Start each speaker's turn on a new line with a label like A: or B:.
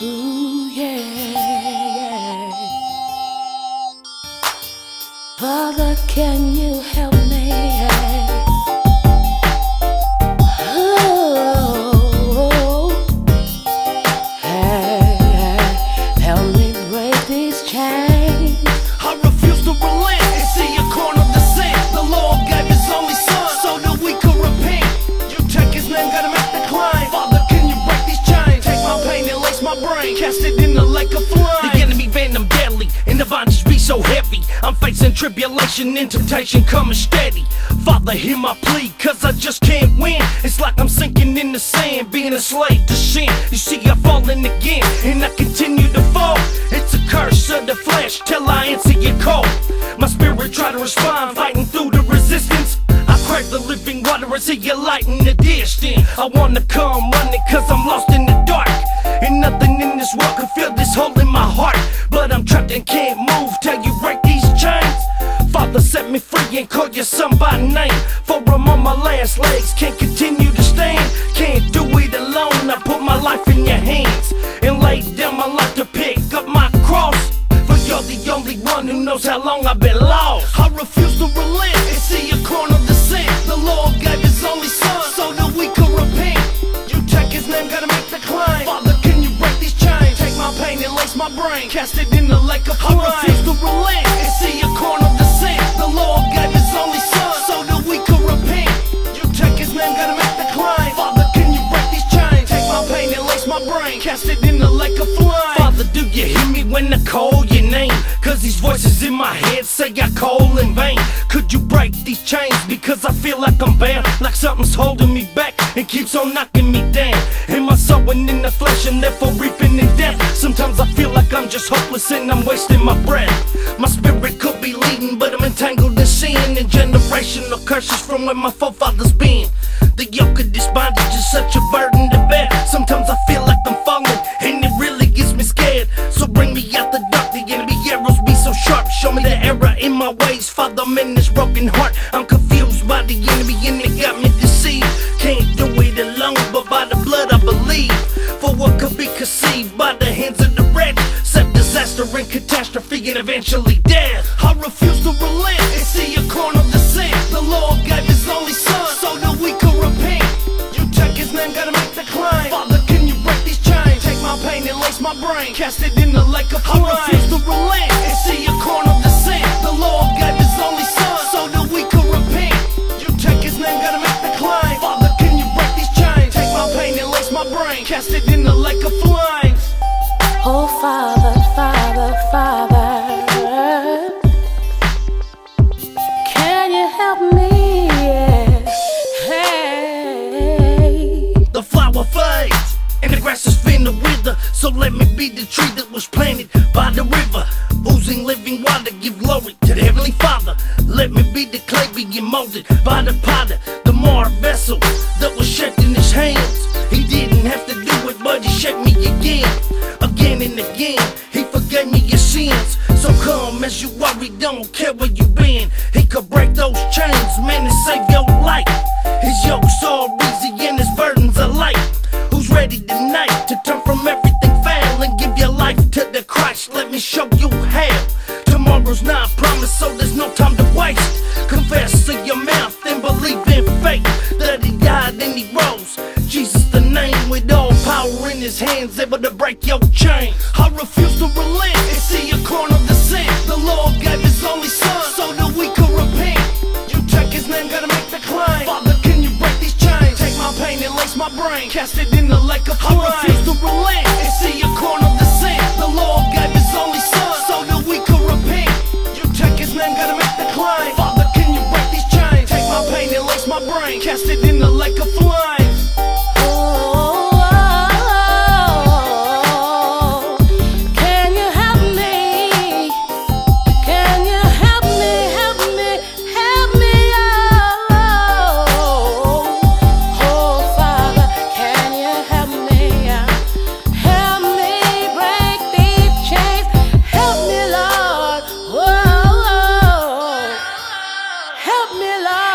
A: Ooh, yeah, yeah. Father, can you help me?
B: So heavy. I'm facing tribulation and temptation coming steady. Father, hear my plea, cause I just can't win. It's like I'm sinking in the sand, being a slave to sin. You see, I've fallen again, and I continue to fall. It's a curse of the flesh till I answer your call. My spirit try to respond, fighting through the resistance. I crave the living water, I see your the distance. I wanna come running, cause I'm lost in the dark. And nothing in this world can fill this hole in my heart. But I'm trapped and can't move till you break these chains. Father, set me free and call your son by name. For I'm on my last legs, can't continue my brain, cast it in the lake of flame. I refuse to relent and see a corner of the sin. The Lord gave his only son so that we could repent. You take his name, gotta make the climb. My brain, cast it in the lake of flame. Father, do you hear me when I call your name? Cause these voices in my head say I call in vain. Could you break these chains? Because I feel like I'm bound, like something's holding me back and keeps on knocking me down. Am I sowing in the flesh and therefore reaping in death? Sometimes I feel like I'm just hopeless and I'm wasting my breath. My spirit could be leading, but I'm entangled in sin and generational curses from where my forefathers been. The yoke of this bondage is such a burden to bear. Sometimes I feel like I'm falling, and it really gets me scared. So bring me out the dark, the enemy arrows be so sharp. Show me the error in my ways, Father, I'm in this broken heart. I'm confused by the enemy, and it got me deceived. Can't do it alone, but by the blood I believe. For what could be conceived by the hands of the wretch, set disaster and catastrophe, and eventually death. I refuse to relent and see a corner of sin. The Lord gave His only Son so that we could repent. You take His name, gotta make the climb. Father, can you break these chains? Take my pain and lace my brain, cast it in the lake of flame. I refuse to relent and see a corner of the So let me be the tree that was planted by the river, oozing living water. Give glory to the heavenly Father. Let me be the clay being molded by the potter, the marred vessel that was shaped in His hands. He didn't have to do it, but He shaped me again, again and again. He forgave me your sins. So come as you are, we don't care where you been. He could break those chains, man, and save your life. His yoke's all easy and his burdens are light. Who's ready tonight my brain, cast it in the lake of flame. I refuse to relent and see a corner of the sin. The Lord gave his only son so that we could repent. You take his name, gotta make the climb. Father, can you break these chains? Take my pain and lace my brain, cast it in
A: me, Lord.